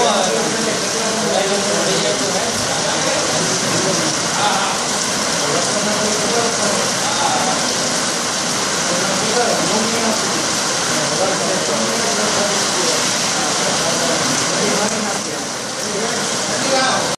one.